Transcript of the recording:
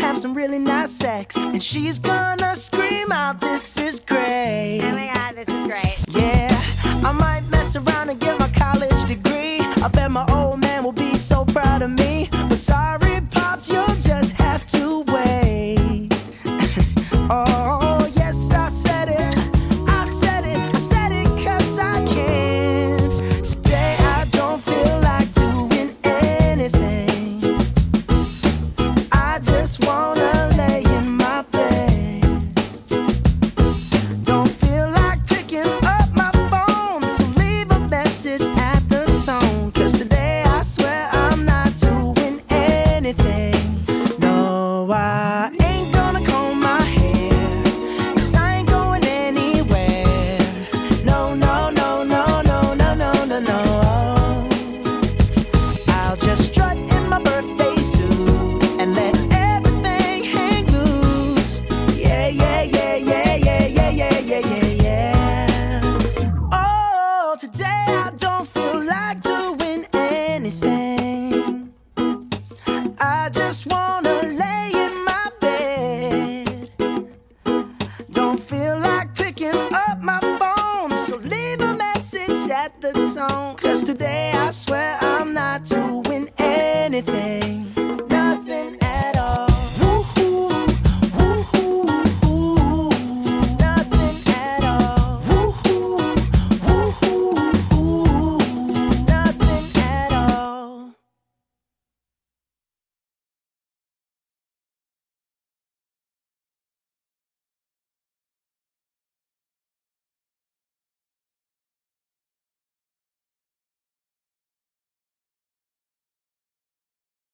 have some really nice sex. And she's gonna scream out, this is great. Oh my god, this is great. Yeah, I might mess around and get my college degree. I bet my just wanna lay in my bed. Don't feel like picking up my phone, so leave a message at the tone. Cause today I